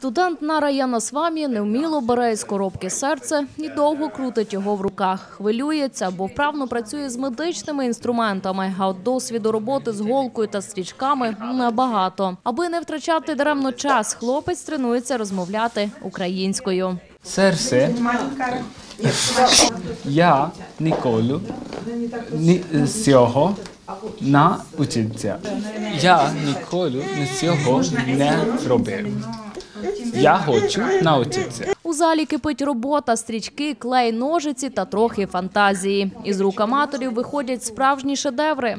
Студент Нара Янасвамі невміло бере із коробки серце і довго крутить його в руках. Хвилюється, бо вправно працює з медичними інструментами, а от досвіду роботи з голкою та стрічками небагато. Аби не втрачати даремно час, хлопець тренується розмовляти українською. Серце. Я ніколи ні з цього не учився. Я ніколи цього не робив. Я хочу навчитися. У залі кипить робота, стрічки, клей, ножиці та трохи фантазії. Із рук аматорів виходять справжні шедеври.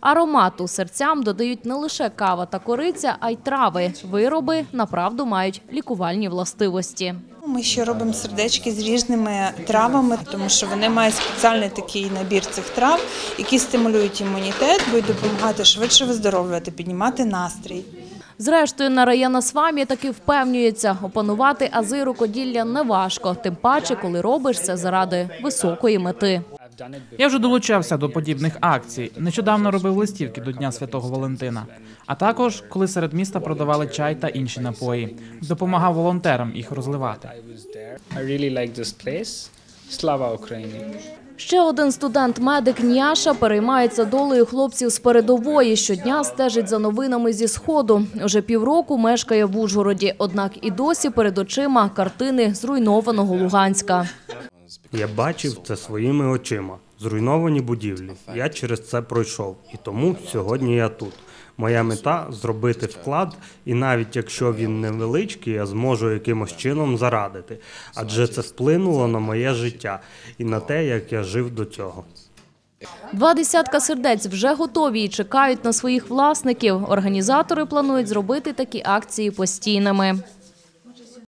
Аромату серцям додають не лише кава та кориця, а й трави. Вироби направду мають лікувальні властивості. Ми ще робимо сердечки з різними травами, тому що вони мають спеціальний такий набір цих трав, які стимулюють імунітет, будуть допомагати швидше виздоровлювати, піднімати настрій. Зрештою, Нараяна Свамі таки впевнюється, опанувати ази рукоділля неважко, тим паче, коли робиш це заради високої мети. Я вже долучався до подібних акцій. Нещодавно робив листівки до Дня Святого Валентина. А також, коли серед міста продавали чай та інші напої, допомагав волонтерам їх розливати. Слава Україні! Ще один студент-медик Няша переймається долею хлопців з передової. Щодня стежить за новинами зі сходу. Уже півроку мешкає в Ужгороді. Однак і досі перед очима картини зруйнованого Луганська. Я бачив це своїми очима. Зруйновані будівлі. Я через це пройшов. І тому сьогодні я тут. Моя мета зробити вклад, і навіть якщо він невеличкий, я зможу якимось чином зарадити. Адже це вплинуло на моє життя і на те, як я жив до цього. Два десятка сердець вже готові і чекають на своїх власників. Організатори планують зробити такі акції постійними.